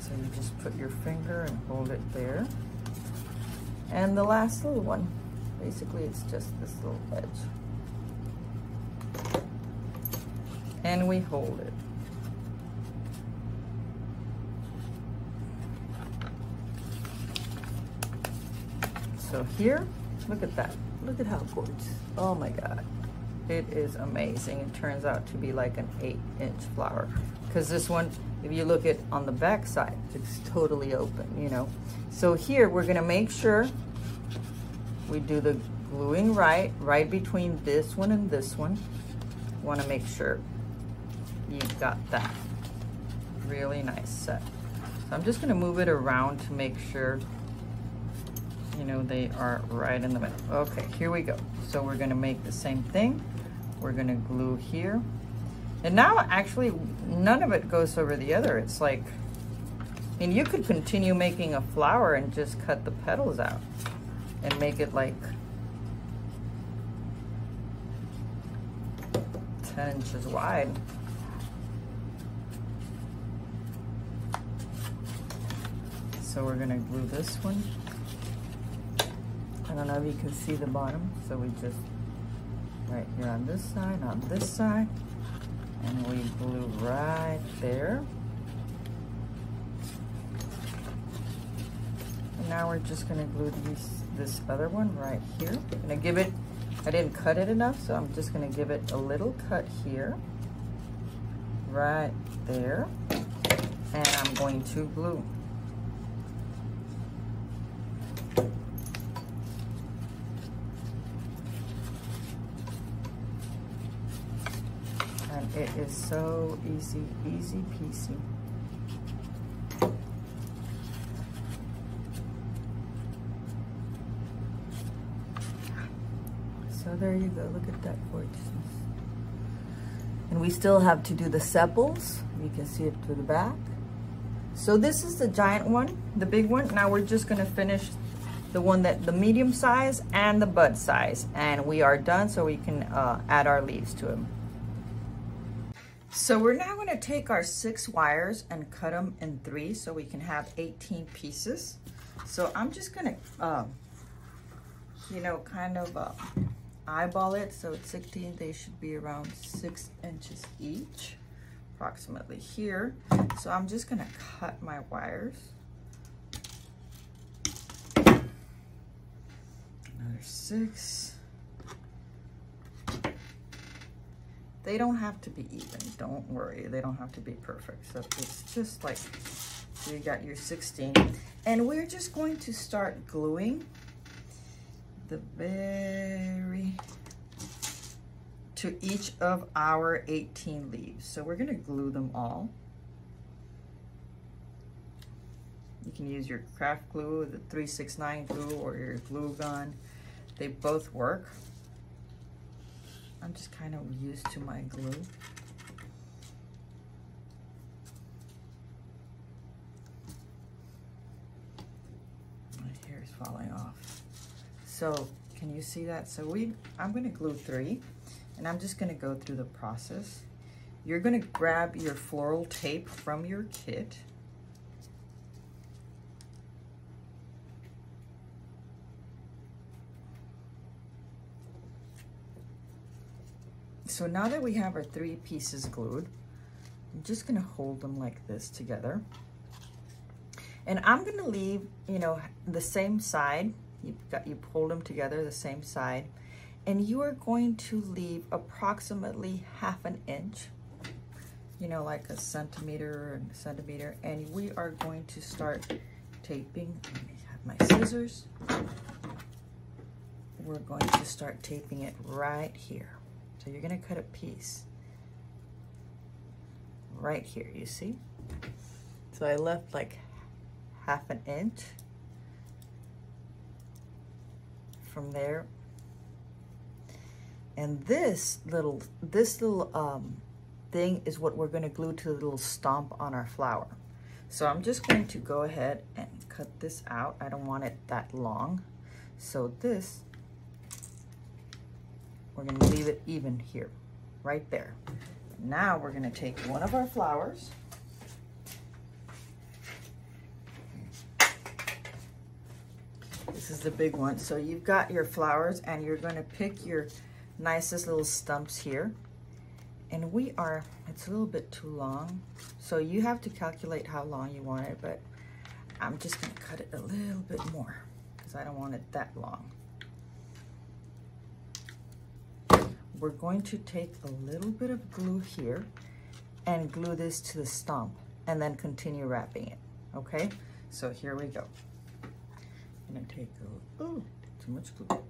So you just put your finger and hold it there. And the last little one. Basically, it's just this little edge. And we hold it. So here, look at that. Look at how gorgeous. Oh my God. It is amazing. It turns out to be like an eight inch flower. Because this one, if you look at on the back side, it's totally open, you know. So here, we're gonna make sure we do the gluing right, right between this one and this one. Want to make sure you've got that really nice set. So I'm just to move it around to make sure, you know, they are right in the middle. Okay, here we go. So we're to make the same thing. We're to glue here. And now actually none of it goes over the other. It's like, and you could continue making a flower and just cut the petals out and make it like 10 inches wide. So we're gonna glue this one. I don't know if you can see the bottom, so we just, right here on this side, on this side, and we glue right there. And now we're just gonna glue these, this other one right here. I'm gonna give it, I didn't cut it enough, so I'm just gonna give it a little cut here, right there, and I'm going to glue. It is so easy, easy peasy. So there you go, look at that gorgeousness. And we still have to do the sepals. You can see it through the back. So this is the giant one, the big one. Now we're just gonna finish the one that the medium size and the bud size. And we are done so we can uh, add our leaves to them. So we're now gonna take our six wires and cut them in three so we can have 18 pieces. So I'm just gonna, uh, you know, kind of uh, eyeball it. So it's 16, they should be around six inches each, approximately here. So I'm just gonna cut my wires. Another six. They don't have to be even, don't worry. They don't have to be perfect. So it's just like, you got your 16. And we're just going to start gluing the very, to each of our 18 leaves. So we're gonna glue them all. You can use your craft glue, the 369 glue, or your glue gun. They both work. I'm just kind of used to my glue. My hair is falling off. So can you see that? So we, I'm gonna glue three and I'm just gonna go through the process. You're gonna grab your floral tape from your kit So now that we have our three pieces glued, I'm just gonna hold them like this together. And I'm gonna leave, you know, the same side, you've got, you pulled them together the same side, and you are going to leave approximately half an inch, you know, like a centimeter and a centimeter, and we are going to start taping. Have my scissors. We're going to start taping it right here. So you're gonna cut a piece right here, you see? So I left like half an inch from there. And this little, this little um, thing is what we're gonna glue to the little stomp on our flower. So I'm just going to go ahead and cut this out. I don't want it that long. So this we're gonna leave it even here, right there. Now we're gonna take one of our flowers. This is the big one. So you've got your flowers and you're gonna pick your nicest little stumps here. And we are, it's a little bit too long. So you have to calculate how long you want it, but I'm just gonna cut it a little bit more because I don't want it that long. We're going to take a little bit of glue here and glue this to the stump and then continue wrapping it, okay? So here we go. I'm gonna take a, oh, too much glue.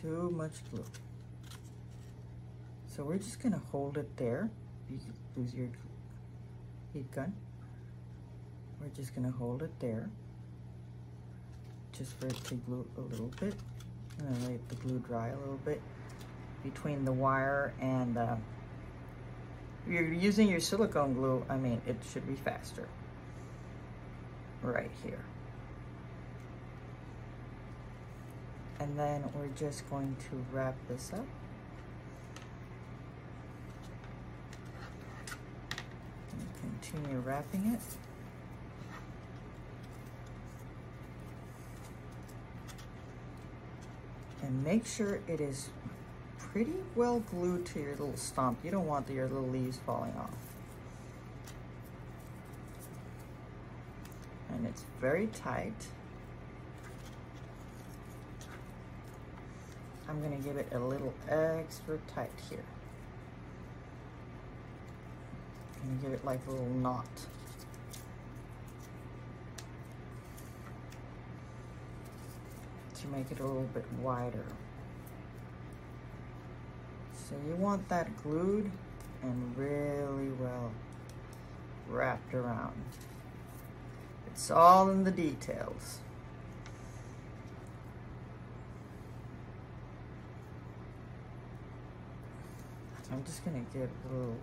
Too much glue. So we're just gonna hold it there. You lose your heat gun. We're just gonna hold it there just for it to glue a little bit. am gonna let the glue dry a little bit between the wire and the you're using your silicone glue, I mean, it should be faster. Right here. And then we're just going to wrap this up. And continue wrapping it. And make sure it is pretty well glued to your little stump. You don't want your little leaves falling off. And it's very tight. I'm gonna give it a little extra tight here. And give it like a little knot. To make it a little bit wider. So you want that glued and really well wrapped around. It's all in the details. I'm just gonna give a little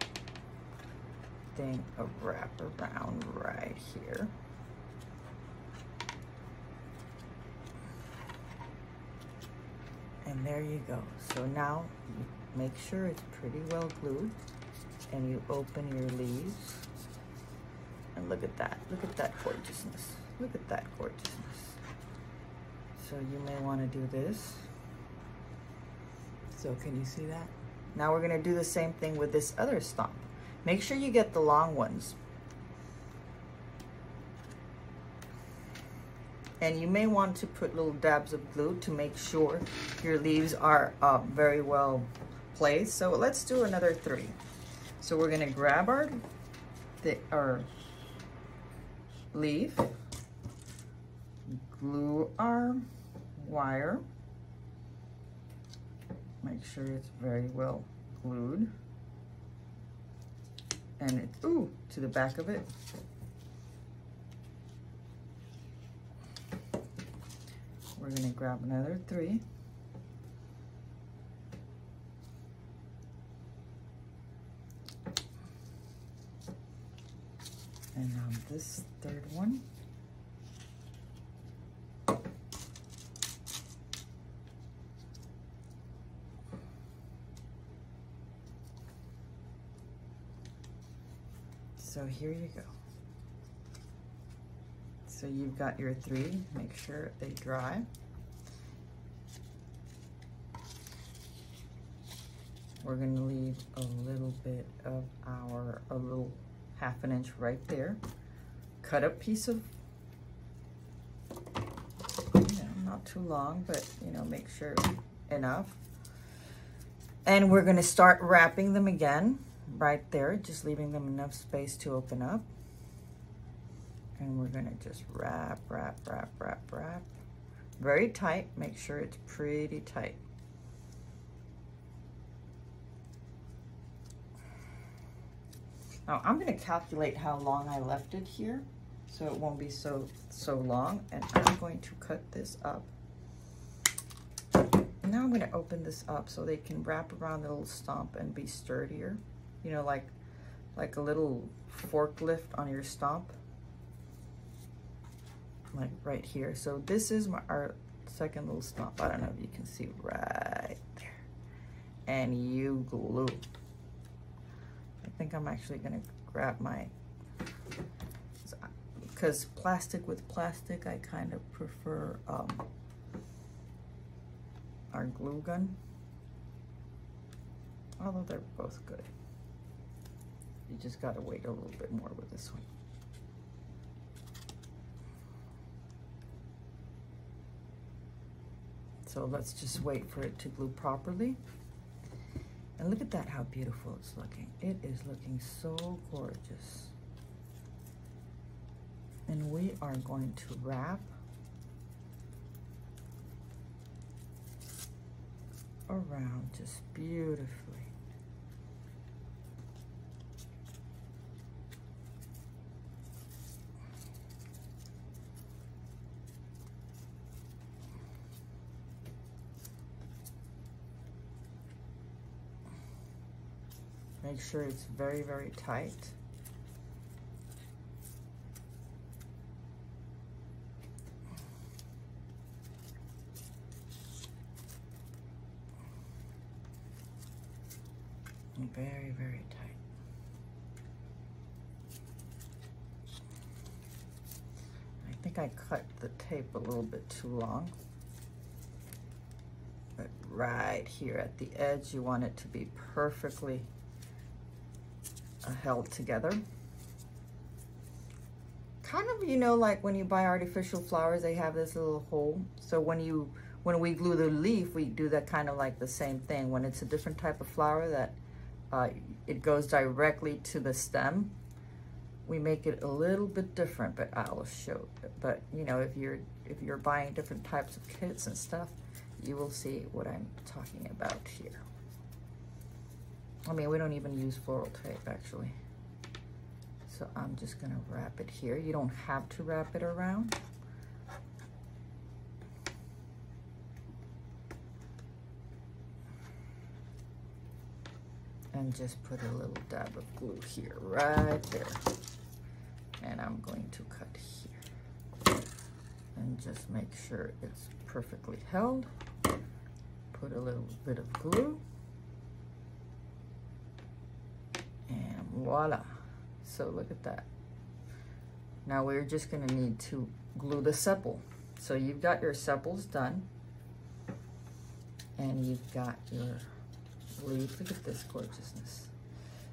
thing a wrap around right here. And there you go. So now make sure it's pretty well glued and you open your leaves. And look at that, look at that gorgeousness. Look at that gorgeousness. So you may wanna do this. So can you see that? Now we're gonna do the same thing with this other stump. Make sure you get the long ones. And you may want to put little dabs of glue to make sure your leaves are uh, very well placed. So let's do another three. So we're gonna grab our, the, our leaf, glue our wire, Make sure it's very well glued. And it's, ooh, to the back of it. We're gonna grab another three. And on this third one, So here you go. So you've got your three, make sure they dry. We're gonna leave a little bit of our, a little half an inch right there. Cut a piece of, you know, not too long, but you know, make sure enough. And we're gonna start wrapping them again right there, just leaving them enough space to open up. And we're gonna just wrap, wrap, wrap, wrap, wrap. Very tight, make sure it's pretty tight. Now I'm gonna calculate how long I left it here so it won't be so, so long. And I'm going to cut this up. Now I'm gonna open this up so they can wrap around the little stump and be sturdier you know, like like a little forklift on your stump. Like right here. So this is my our second little stump. I don't know if you can see right there. And you glue. Think I'm actually gonna grab my because plastic with plastic, I kind of prefer um, our glue gun. Although they're both good. You just got to wait a little bit more with this one. So let's just wait for it to glue properly. And look at that, how beautiful it's looking. It is looking so gorgeous. And we are going to wrap around just beautifully. Make sure it's very, very tight. Very, very tight. I think I cut the tape a little bit too long. But right here at the edge, you want it to be perfectly held together. Kind of, you know, like when you buy artificial flowers, they have this little hole. So when you, when we glue the leaf, we do that kind of like the same thing. When it's a different type of flower that uh, it goes directly to the stem. We make it a little bit different, but I'll show. But you know, if you're if you're buying different types of kits and stuff, you will see what I'm talking about here. I mean, we don't even use floral tape actually. So I'm just gonna wrap it here. You don't have to wrap it around. and just put a little dab of glue here, right there. And I'm going to cut here. And just make sure it's perfectly held. Put a little bit of glue. And voila. So look at that. Now we're just gonna need to glue the sepal. So you've got your sepals done. And you've got your leaf. Look at this gorgeousness.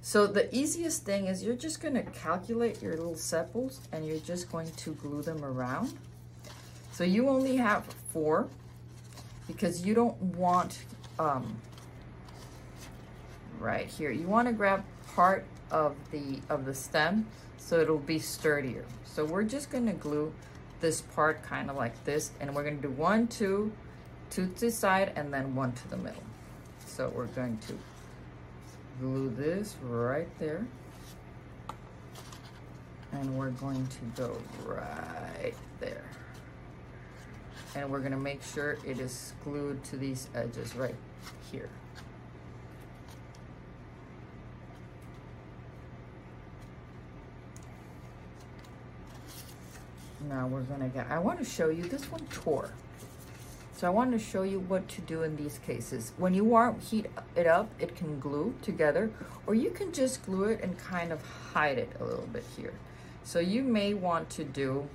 So the easiest thing is you're just going to calculate your little sepals and you're just going to glue them around. So you only have four because you don't want, um, right here, you want to grab part of the, of the stem so it'll be sturdier. So we're just going to glue this part kind of like this and we're going to do one, two, two to the side and then one to the middle. So we're going to glue this right there. And we're going to go right there. And we're gonna make sure it is glued to these edges right here. Now we're gonna get, I wanna show you, this one tore. So I wanted to show you what to do in these cases. When you warm heat it up, it can glue together, or you can just glue it and kind of hide it a little bit here. So you may want to do,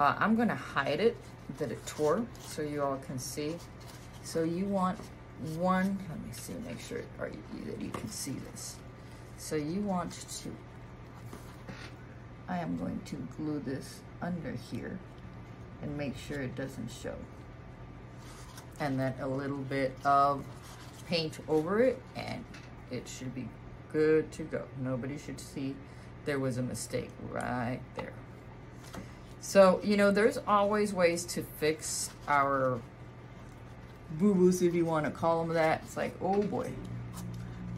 uh, I'm gonna hide it, that it tore, so you all can see. So you want one, let me see, make sure you, that you can see this. So you want to, I am going to glue this under here and make sure it doesn't show and then a little bit of paint over it and it should be good to go. Nobody should see there was a mistake right there. So, you know, there's always ways to fix our boo-boos, if you want to call them that. It's like, oh boy.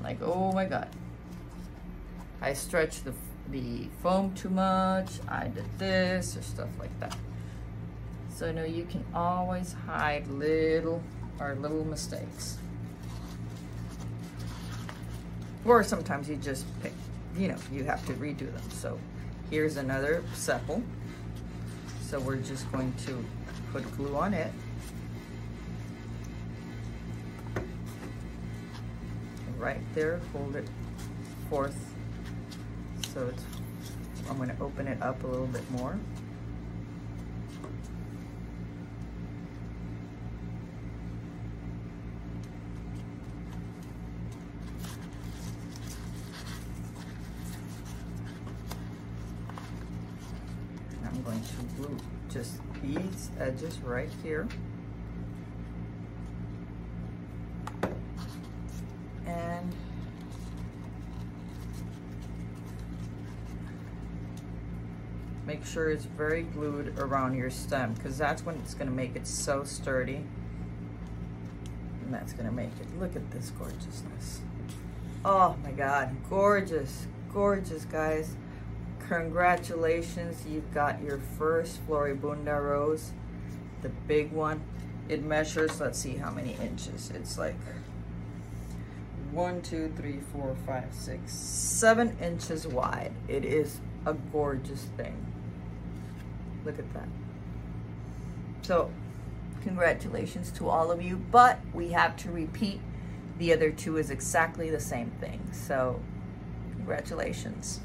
Like, oh my God. I stretched the, the foam too much. I did this or stuff like that. So know you can always hide little or little mistakes. Or sometimes you just pick, you know, you have to redo them. So here's another sepal. So we're just going to put glue on it. Right there, hold it forth. So it's, I'm gonna open it up a little bit more. I'm going to glue just these edges right here. Sure it's very glued around your stem because that's when it's going to make it so sturdy. And that's going to make it, look at this gorgeousness. Oh my God, gorgeous, gorgeous guys. Congratulations, you've got your first Floribunda rose, the big one. It measures, let's see how many inches. It's like one, two, three, four, five, six, seven inches wide. It is a gorgeous thing. Look at that. So, congratulations to all of you, but we have to repeat the other two is exactly the same thing. So, congratulations.